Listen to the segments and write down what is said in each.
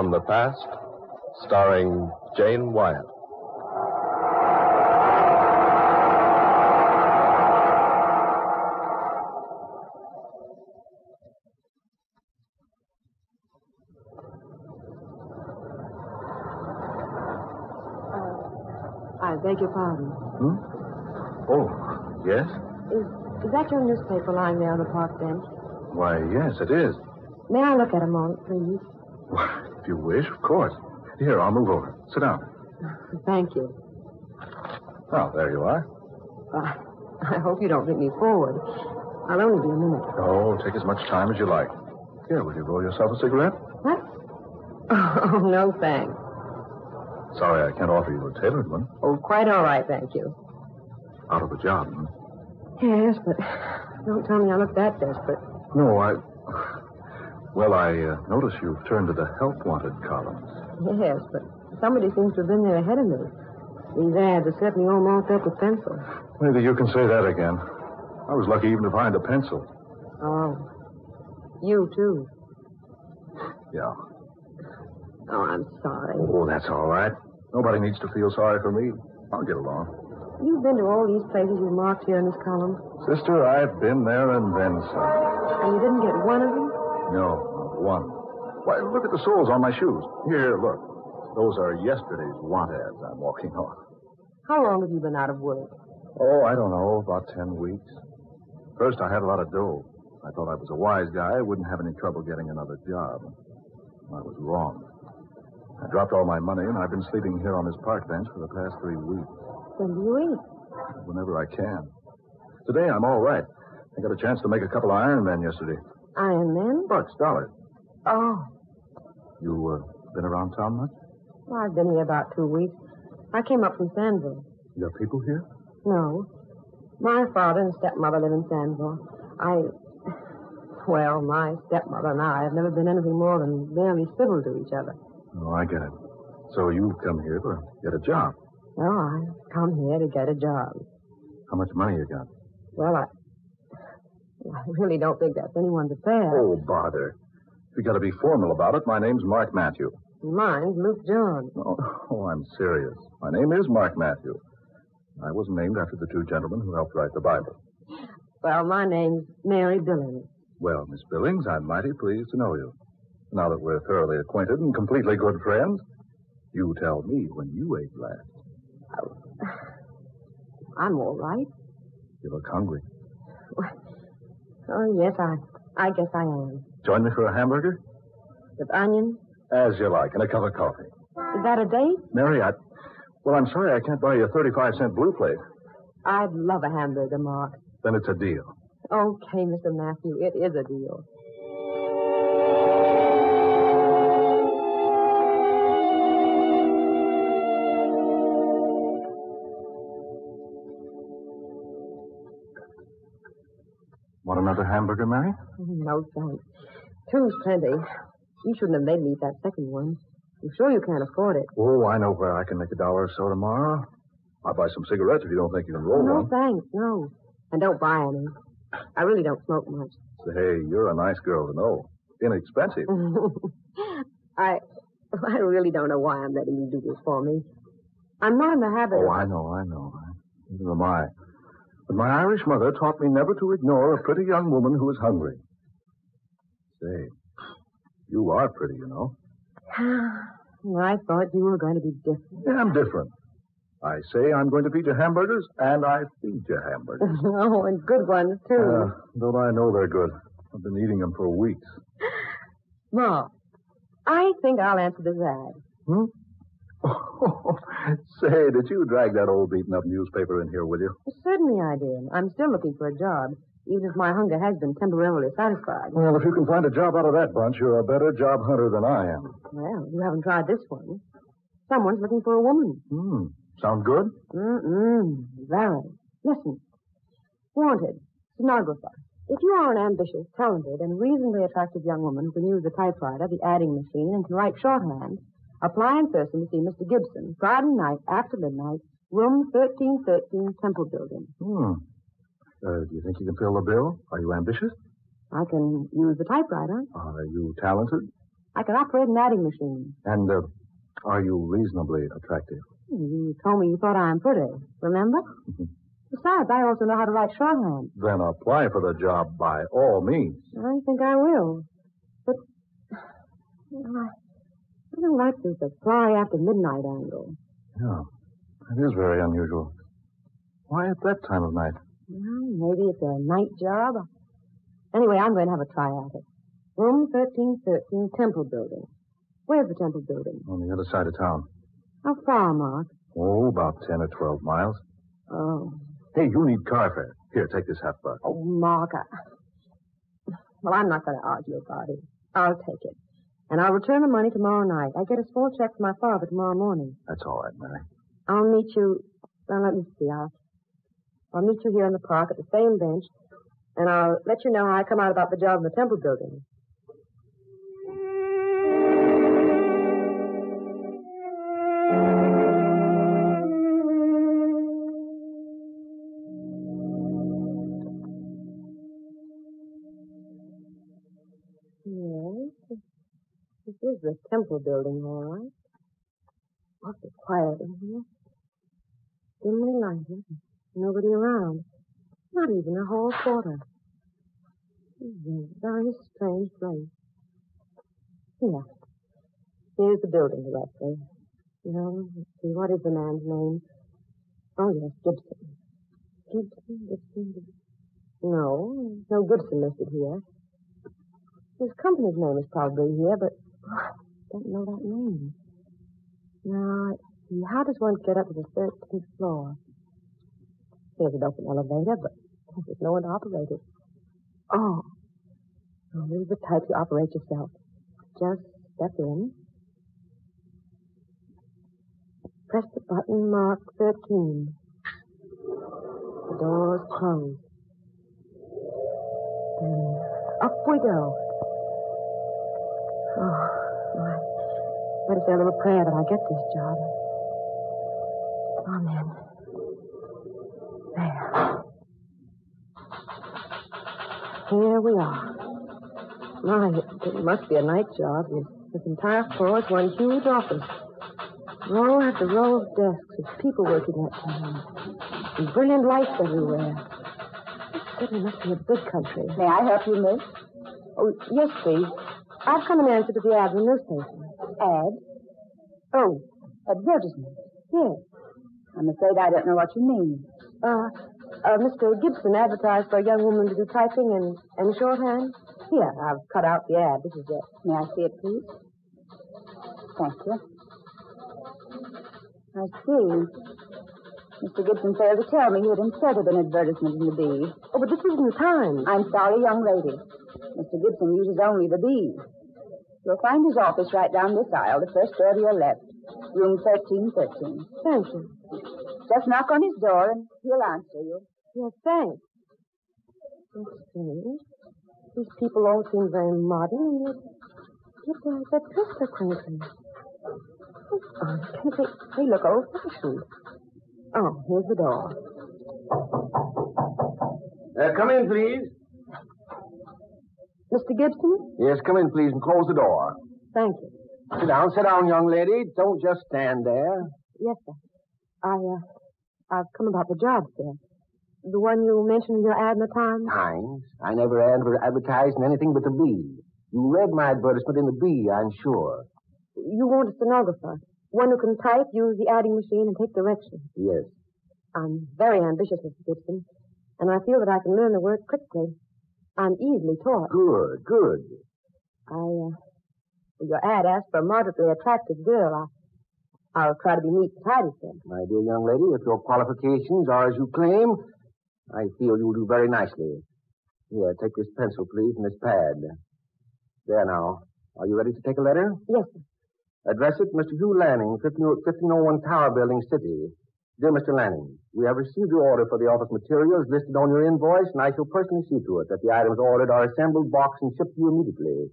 from the Past, starring Jane Wyatt. I beg your pardon. Hmm? Oh, yes? Is, is that your newspaper lying there on the park bench? Why, yes, it is. May I look at a moment, please? Why, if you wish, of course. Here, I'll move over. Sit down. Thank you. Well, there you are. I, I hope you don't think me forward. I'll only be a minute. Oh, take as much time as you like. Here, will you roll yourself a cigarette? What? Oh, no, thanks. Sorry, I can't offer you a tailored one. Oh, quite all right, thank you. Out of a job, hmm? Yes, but don't tell me I look that desperate. No, I. Well, I uh, notice you've turned to the help wanted columns. Yes, but somebody seems to have been there ahead of me. These ads are certainly all marked up with pencil. Maybe you can say that again. I was lucky even to find a pencil. Oh. You, too. Yeah. Oh, I'm sorry. Oh, that's all right. Nobody needs to feel sorry for me. I'll get along. You've been to all these places you marked here in this column, Sister, I've been there and then some. and you didn't get one of them? No, not one. Why, look at the soles on my shoes. Here, look. Those are yesterday's want ads I'm walking on. How long have you been out of work? Oh, I don't know, about ten weeks. First, I had a lot of dough. I thought I was a wise guy. I wouldn't have any trouble getting another job. I was wrong. I dropped all my money, and I've been sleeping here on this park bench for the past three weeks, When do you eat? whenever I can. Today, I'm all right. I got a chance to make a couple of Iron Men yesterday. Iron Men? Bucks, dollars. Oh, You uh, been around town much? well, I've been here about two weeks. I came up from Sandville. You got people here? No. My father and stepmother live in Sandville. I. Well, my stepmother and I have never been anything more than barely civil to each other. Oh, I get it. So you've come here to get a job. Well, I come here to get a job. How much money you got? Well, I. I really don't think that's anyone's affair. Oh, bother. If you got to be formal about it, my name's Mark Matthew. Mine's Luke John. Oh, oh, I'm serious. My name is Mark Matthew. I wasn't named after the two gentlemen who helped write the Bible. Well, my name's Mary Billings. Well, Miss Billings, I'm mighty pleased to know you. Now that we're thoroughly acquainted and completely good friends, you tell me when you ate last. I'm all right. You look hungry. Oh, yes, I. I guess I am. Join me for a hamburger? With onions? As you like, and a cup of coffee. Is that a date? Mary, I. Well, I'm sorry I can't buy you a 35 cent blue plate. I'd love a hamburger, Mark. Then it's a deal. Okay, Mr. Matthew, it is a deal. Another hamburger, Mary? Mm, no, thanks. Two's plenty. You shouldn't have made me eat that second one. I'm sure you can't afford it. Oh, I know where I can make a dollar or so tomorrow. I'll buy some cigarettes if you don't think you can roll no, one. thanks, no. And don't buy any. I really don't smoke much. Say, hey, you're a nice girl to know. Inexpensive. I I really don't know why I'm letting you do this for me. I'm not in the habit Oh, of... I know, I know. Neither am I. But my Irish mother taught me never to ignore a pretty young woman who is hungry. Say, you are pretty, you know. I thought you were going to be different. Yeah, I'm different. I say I'm going to feed you hamburgers, and I feed you hamburgers. oh, and good ones, too. Uh, don't I know they're good? I've been eating them for weeks. Ma, I think I'll answer this ad. Hmm? say, did you drag that old beaten up newspaper in here with you? Certainly I did. I'm still looking for a job, even if my hunger has been temporarily satisfied. Well, if you can find a job out of that bunch, you're a better job hunter than I am. Well, you haven't tried this one. Someone's looking for a woman. Hmm. Sound good? Mm-mm. Very. Listen. Wanted. Stenographer. If you are an ambitious, talented, and reasonably attractive young woman who can use the typewriter, the adding machine, and can write shorthand, apply in person to see Mr. Gibson Friday night after midnight Room 1313, Temple Building. Hmm. Uh, do you think you can fill the bill? Are you ambitious? I can use the typewriter. Are you talented? I can operate an adding machine. And uh, are you reasonably attractive? You told me you thought I'm pretty. Remember? Besides, I also know how to write shorthand. Then apply for the job by all means. I think I will. But know, I, don't like this apply after midnight angle. Yeah, it is very unusual. Why at that time of night? Well, maybe it's a night job. Anyway, I'm going to have a try at it. Room 1313, Temple Building. Where's the Temple Building? On the other side of town. How far, Mark? Oh, about 10 or 12 miles. Oh. Hey, you need car fare. Here, take this half buck. Oh, Mark. I... Well, I'm not going to argue about it. I'll take it. And I'll return the money tomorrow night. I get a small check from my father tomorrow morning. That's all right, Mary. I'll meet you. Well, let me see. I'll, I'll meet you here in the park at the same bench, and I'll let you know how I come out about the job in the Temple building. The Temple building, all right. Awfully quiet in here. Dimly lighted. Nobody around. Not even a hall porter. This is a very strange place. Here. Here's the building directory. No, let's see, what is the man's name? Oh, yes, Gibson. Gibson, Gibson, Gibson. No, no Gibson listed here. His company's name is probably here, but don't know that name. Now, how does one get up to the 13th floor? There's an open elevator, but there's no one to operate it. Oh. oh this is the type you operate yourself. Just step in. Press the button marked 13. The door's closed. Then up we go. Oh, my. Say a little prayer that I get this job. Amen. There. Here we are. My, it, it must be a night job. This, entire floor is one huge office. Row after row of desks with people working at them. And brilliant lights everywhere. This certainly must be a big country. May I help you, miss? Oh, yes, please. I've come in answer to the ad in the newspaper. Ad? Oh, advertisement. Yes. I'm afraid I don't know what you mean. Uh, uh, Mr. Gibson advertised for a young woman to do typing and, and shorthand. Here, I've cut out the ad. This is it. May I see it, please? Thank you. I see. Mr. Gibson failed to tell me he had inserted an advertisement in the Bee. Oh, but this isn't the time. I'm sorry, young lady. Mr. Gibson uses only the Bee. You'll find his office right down this aisle, the first door to your left. Room 1313. Thank you. Just knock on his door and he'll answer you. Yes, thanks. That's strange. These people all seem very modern, and yet, yet dress are quaintly. Oh, they, they look old-fashioned. Oh, here's the door. Uh, come in, please. Mr. Gibson? Yes, come in, please, and close the door. Thank you. Sit down, sit down, young lady. Don't just stand there. Yes, sir. I, uh, I've come about the job, sir. The one you mentioned in your ad in the Times? Times. I never adver- advertised in anything but the Bee. You read my advertisement in the Bee, I'm sure. You want a stenographer. One who can type, use the adding machine, and take directions. Yes. I'm very ambitious, Mr. Gibson, and I feel that I can learn the work quickly. I'm easily taught. Good, good. I, uh, your ad asked for a moderately attractive girl. I, I'll try to be neat and tidy, sir. My dear young lady, if your qualifications are as you claim, I feel you'll do very nicely. Here, take this pencil, please, and this pad. There now. Are you ready to take a letter? Yes, sir. Address it, Mr. Hugh Lanning, 15, 1501 Tower Building, City. Dear Mr. Lanning, we have received your order for the office materials listed on your invoice, and I shall personally see to it that the items ordered are assembled, boxed, and shipped to you immediately.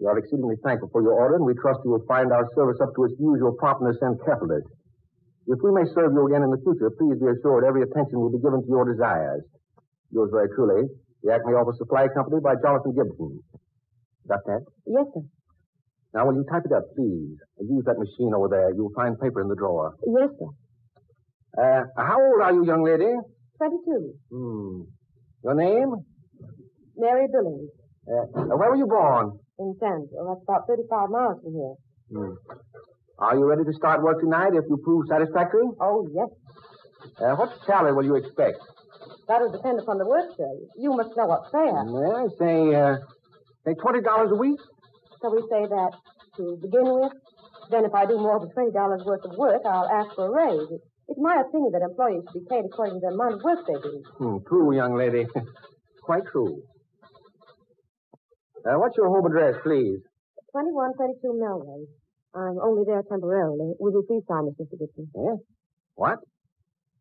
We are exceedingly thankful for your order, and we trust you will find our service up to its usual promptness and carefulness. If we may serve you again in the future, please be assured every attention will be given to your desires. Yours very truly, the Acme Office Supply Company by Jonathan Gibson. Got that? Yes, sir. Now, will you type it up, please? Use that machine over there. You'll find paper in the drawer. Yes, sir. Uh, how old are you, young lady? 22. Hmm. Your name? Mary Billings. Uh, where were you born? In Sandville. That's about 35 miles from here. Hmm. Are you ready to start work tonight if you prove satisfactory? Oh, yes. Uh, what salary will you expect? That'll depend upon the work, sir. You must know what's fair. Well, say, uh, say $20 a week? So we say that to begin with. Then if I do more than $20 worth of work, I'll ask for a raise. It's my opinion that employees should be paid according to the amount of work they do. Hmm, true, young lady. Quite true. Uh, what's your home address, please? 2132 Melrose. I'm only there temporarily. Will you please sign this, Mr. Gibson? Eh? What?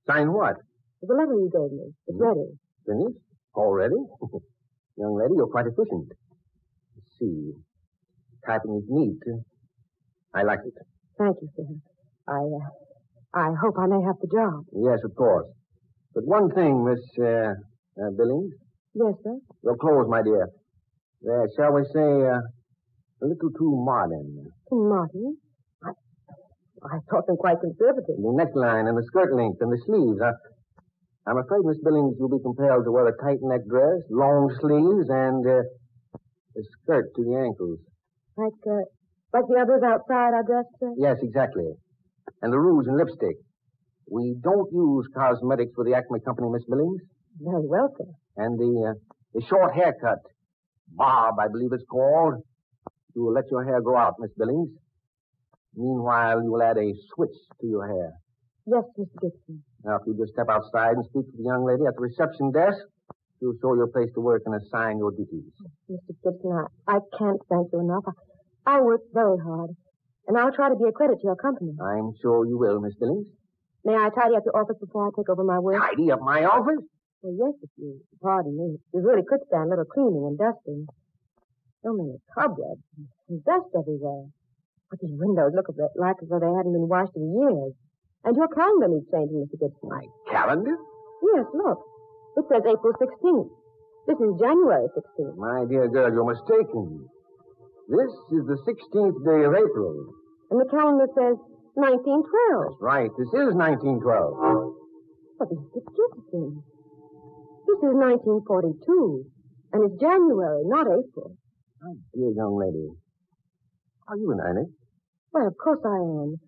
Sign what? The letter you gave me. It's ready. Finished? Already? young lady, you're quite efficient. Let's see. Typing is neat. I like it. Thank you, sir. I, uh, I hope I may have the job. Yes, of course. But one thing, Miss uh, uh, Billings. Yes, sir. Your clothes, my dear. They're, shall we say, uh, a little too modern. Martin? I, I thought them quite conservative. The neckline and the skirt length and the sleeves. I, I'm afraid, Miss Billings, you'll be compelled to wear a tight neck dress, long sleeves, and uh, a skirt to the ankles. Like, uh, like the others outside, I guess? Yes, exactly. And the rouge and lipstick. We don't use cosmetics for the Acme Company, Miss Billings. Very well, sir. And the, uh, the short haircut. Bob, I believe it's called. You will let your hair grow out, Miss Billings. Meanwhile, you will add a switch to your hair. Yes, Mr. Gibson. Now, if you just step outside and speak to the young lady at the reception desk, she'll show you a place to work and assign your duties. Mr. Gibson, I, I can't thank you enough. I, I work very hard, and I'll try to be a credit to your company. I'm sure you will, Miss Billings. May I tidy up your office before I take over my work? Tidy up my office? Well, yes, if you pardon me. You really could stand a little cleaning and dusting. So many cobwebs and dust everywhere. But these windows look a bit like as though they hadn't been washed in years. And your calendar needs changing, Mr. Gibson. My calendar? Yes, look. It says April 16th. This is January 16th. My dear girl, you're mistaken. This is the 16th day of April. And the calendar says 1912. That's right. This is 1912. But Mr. Gibson, this is 1942. And it's January, not April. My dear young lady, are you in earnest? Why, of course I am.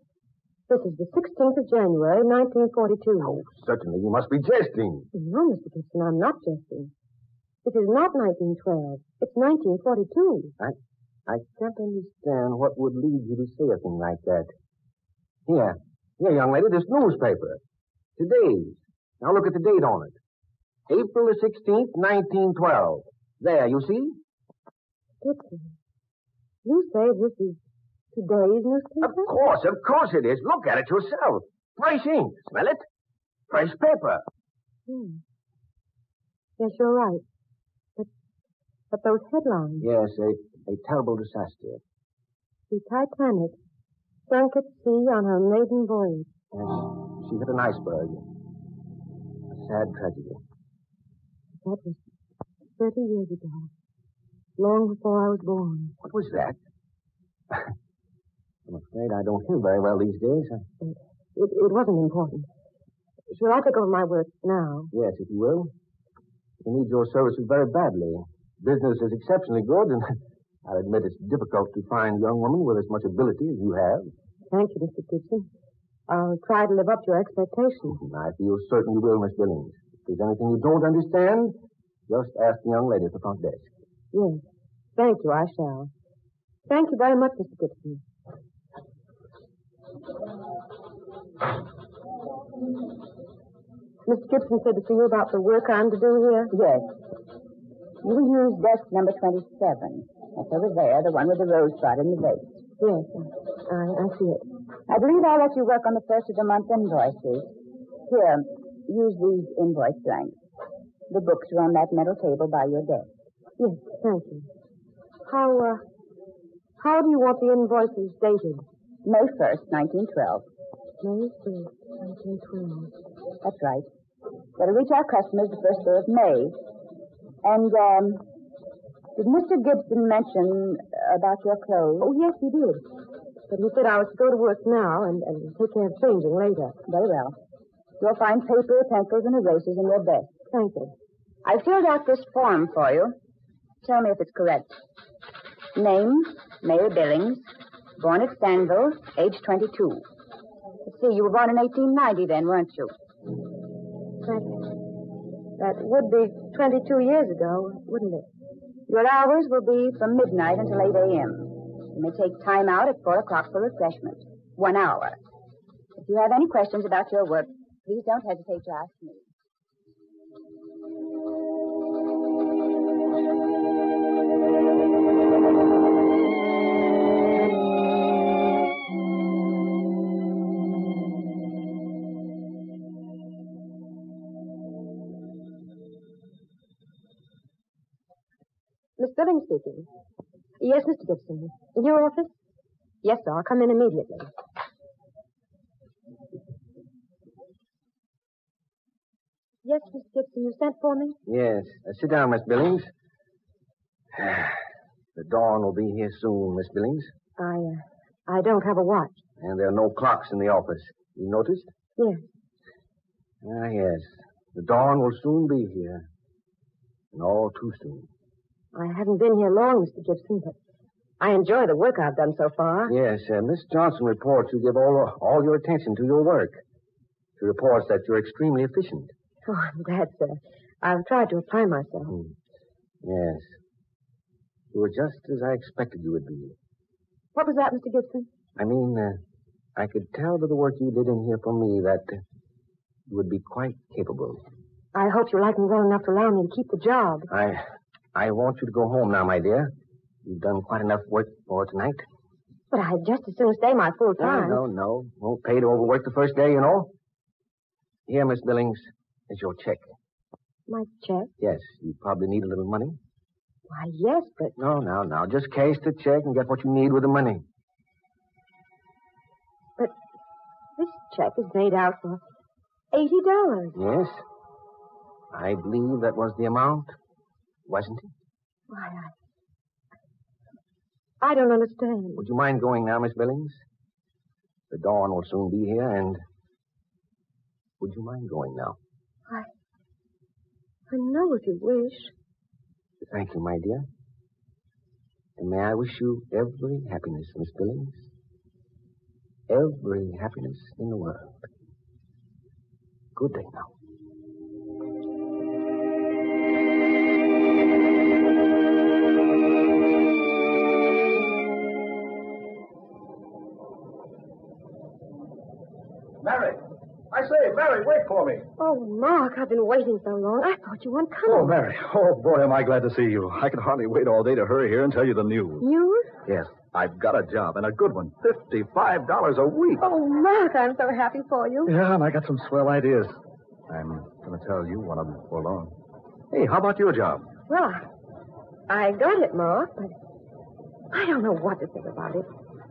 This is the 16th of January, 1942. Oh, certainly. You must be jesting. No, Mr. Gibson, I'm not jesting. It is not 1912. It's 1942. I, I can't understand what would lead you to say a thing like that. Here, here, young lady, this newspaper. Today's. Now look at the date on it. April the 16th, 1912. There, you see? Gibson, you say this is today's newspaper? Of course, of course it is. Look at it yourself. Fresh ink. Smell it? Fresh paper. Hmm. Yes, you're right. But, but those headlines. Yes, a, a terrible disaster. The Titanic sank at sea on her maiden voyage. Yes, she hit an iceberg. A sad tragedy. That was 30 years ago. Long before I was born. What was that? I'm afraid I don't hear very well these days. It, it, it wasn't important. Shall I take over my work now? Yes, if you will. We need your services very badly. Business is exceptionally good, and I'll admit it's difficult to find a young woman with as much ability as you have. Thank you, Mr. Gibson. I'll try to live up to your expectations. I feel certain you will, Miss Billings. If there's anything you don't understand, just ask the young lady at the front desk. Yes. Thank you, I shall. Thank you very much, Mr. Gibson. Mr. Gibson said to see you about the work I'm to do here? Yes. You use desk number 27. That's over there, the one with the rosebud in the vase. Yes, I, I see it. I believe I'll let you work on the first of the month invoices. Here, use these invoice blanks. The books are on that metal table by your desk. Yes, thank you. How, uh, how do you want the invoices dated? May 1st, 1912. May 1st, 1912. That's right. That'll reach our customers the first day of May. And, um, did Mr. Gibson mention about your clothes? Oh, yes, he did. But he said I was to go to work now and, and take care of changing later. Very well. You'll find paper, pencils, and erasers in your desk. Thank you. I filled out this form for you. Tell me if it's correct. Name, Mary Billings. Born at Sandville, age 22. Let's see, you were born in 1890 then, weren't you? That, that would be 22 years ago, wouldn't it? Your hours will be from midnight until 8 a.m. You may take time out at 4 o'clock for refreshment. One hour. If you have any questions about your work, please don't hesitate to ask me. Billings speaking. Yes, Mr. Gibson. In your office? Yes, sir. I'll come in immediately. Yes, Mr. Gibson, you sent for me? Yes. Uh, sit down, Miss Billings. the dawn will be here soon, Miss Billings. I, uh, I don't have a watch. And there are no clocks in the office. You noticed? Yes. Ah, yes. The dawn will soon be here. And all too soon. I haven't been here long, Mr. Gibson, but I enjoy the work I've done so far. Yes, uh, Miss Johnson reports you give all, all your attention to your work. She reports that you're extremely efficient. Oh, I'm glad, sir. I've tried to apply myself. Hmm. Yes. You were just as I expected you would be. What was that, Mr. Gibson? I mean, uh, I could tell by the work you did in here for me that uh, you would be quite capable. I hope you like me well enough to allow me to keep the job. I, I want you to go home now, my dear. You've done quite enough work for tonight. But I'd just as soon stay my full time. No, no, no. Won't pay to overwork the first day, you know. Here, Miss Billings, is your check. My check? Yes, you probably need a little money. Why, yes, but. No, no, no. Just cash the check and get what you need with the money. But this check is made out for eighty dollars. Yes. I believe that was the amount, wasn't it? Why, I. I don't understand. Would you mind going now, Miss Billings? The dawn will soon be here, and. Would you mind going now? I. I know if you wish. Thank you, my dear. And may I wish you every happiness, Miss Billings? Every happiness in the world. Good day now. Me. Oh, Mark, I've been waiting so long. I thought you weren't coming. Oh, Mary. Oh, boy, am I glad to see you. I can hardly wait all day to hurry here and tell you the news. News? Yes, I've got a job, and a good one. $55 a week. Oh, Mark, I'm so happy for you. Yeah, and I got some swell ideas. I'm going to tell you one of them before long. Hey, how about your job? Well, I got it, Mark, but I don't know what to think about it.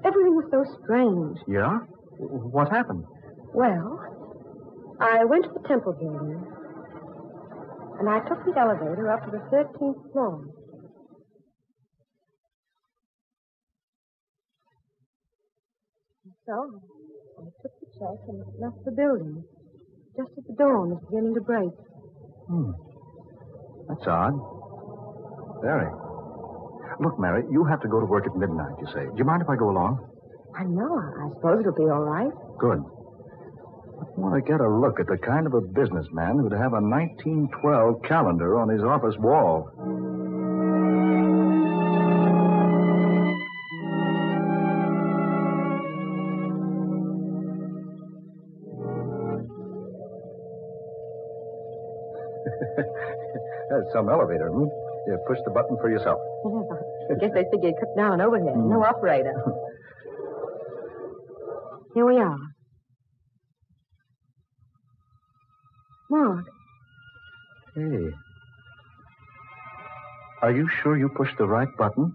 Everything was so strange. Yeah? What happened? Well, I went to the Temple building, and I took the elevator up to the 13th floor. So, I took the check and left the building, just as the dawn was beginning to break. Hmm. That's odd. Very. Look, Mary, you have to go to work at midnight, you say. Do you mind if I go along? I know. I suppose it'll be all right. Good. I want to get a look at the kind of a businessman who'd have a 1912 calendar on his office wall. That's some elevator, hmm? You push the button for yourself. I guess they figured cut down overhead. No operator. Here we are. Mark, Hey. Are you sure you pushed the right button?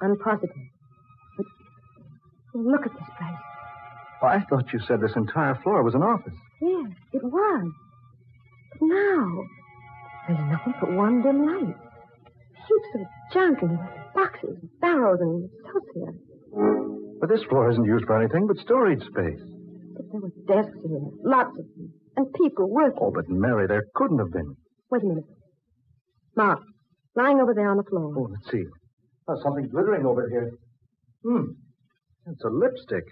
I'm positive. But look at this place. I thought you said this entire floor was an office. Yes, it was. But now, there's nothing but one dim light. Heaps of junk and boxes, barrels, and celsius. But this floor isn't used for anything but storage space. But there were desks here, lots of them, and people working. Oh, but Mary, there couldn't have been. Wait a minute. Mark, lying over there on the floor. Oh, let's see. There's something glittering over here. Hmm. It's a lipstick.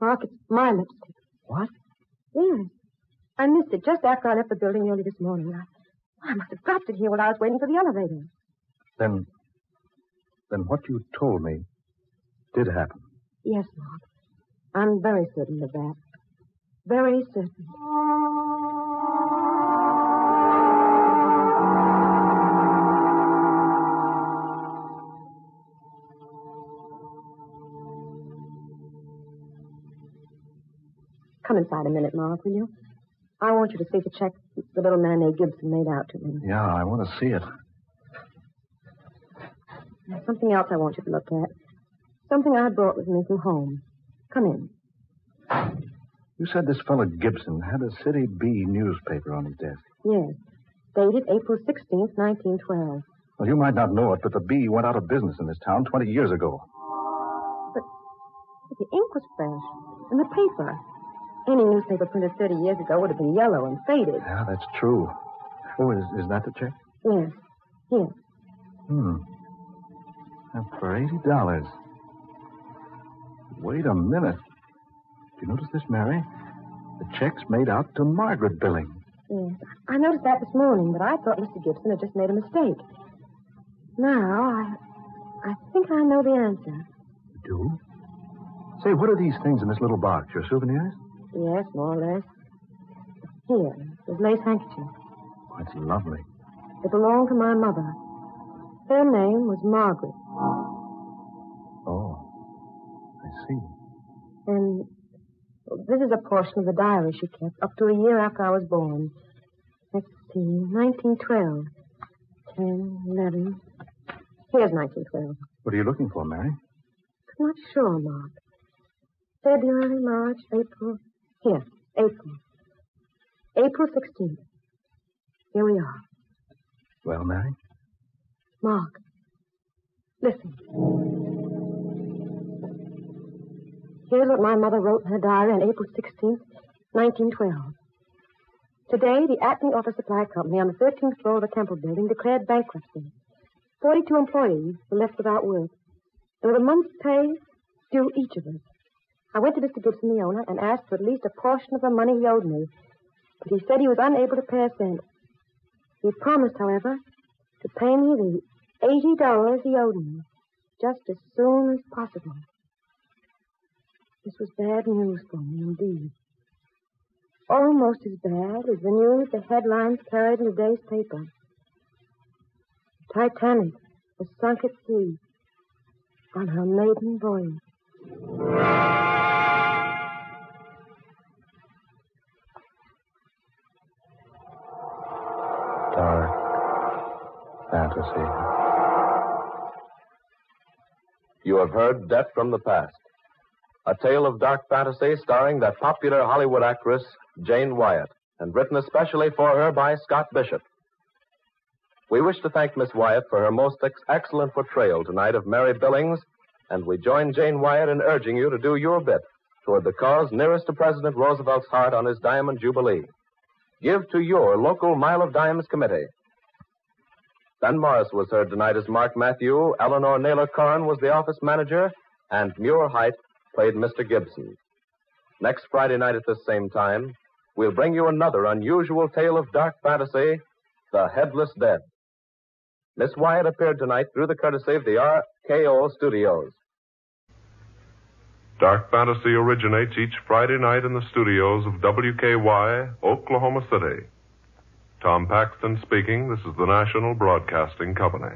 Mark, it's my lipstick. What? Yes. I missed it just after I left the building early this morning. I, I must have dropped it here while I was waiting for the elevator. Then, then what you told me did happen. Yes, Mark. I'm very certain of that. Very certain. Inside a minute, Mark, will you? I want you to see the check the little man named Gibson made out to me. Yeah, I want to see it. There's something else I want you to look at. Something I brought with me from home. Come in. You said this fellow Gibson had a City Bee newspaper on his desk. Yes. Dated April 16th, 1912. Well, you might not know it, but the Bee went out of business in this town 20 years ago. But, But the ink was fresh. And the paper. Any newspaper printed 30 years ago would have been yellow and faded. Yeah, that's true. Oh, is, is that the check? Yes. Here. Hmm. For eighty dollars. Wait a minute. Do you notice this, Mary? The check's made out to Margaret Billing. Yes. I noticed that this morning, but I thought Mr. Gibson had just made a mistake. Now, I I think I know the answer. You do? Say, what are these things in this little box? Your souvenirs? Yes, more or less. Here, this lace handkerchief. Oh, it's lovely. It belonged to my mother. Her name was Margaret. Oh, I see. And this is a portion of the diary she kept up to a year after I was born. Let's see, 1912. 10, 11. Here's 1912. What are you looking for, Mary? I'm not sure, Mark. February, March, April. Here, April. April 16th. Here we are. Well, Mary? Mark, listen. Here's what my mother wrote in her diary on April 16th, 1912. Today, the Acme Office Supply Company on the 13th floor of the Temple Building declared bankruptcy. 42 employees were left without work. And with a month's pay due each of us. I went to Mr. Gibson, the owner, and asked for at least a portion of the money he owed me. But he said he was unable to pay a cent. He promised, however, to pay me the $80 he owed me just as soon as possible. This was bad news for me, indeed. Almost as bad as the news the headlines carried in today's paper. Titanic was sunk at sea on her maiden voyage. You have heard Debt from the Past, a tale of dark fantasy starring that popular Hollywood actress, Jane Wyatt, and written especially for her by Scott Bishop. We wish to thank Miss Wyatt for her most ex- excellent portrayal tonight of Mary Billings, and we join Jane Wyatt in urging you to do your bit toward the cause nearest to President Roosevelt's heart on his Diamond Jubilee. Give to your local Mile of Dimes committee. Ben Morris was heard tonight as Mark Matthew, Eleanor Naylor Corrin was the office manager, and Muir Height played Mr. Gibson. Next Friday night at this same time, we'll bring you another unusual tale of dark fantasy, The Headless Dead. Miss Wyatt appeared tonight through the courtesy of the RKO studios. Dark Fantasy originates each Friday night in the studios of WKY, Oklahoma City. Tom Paxton speaking. This is the National Broadcasting Company.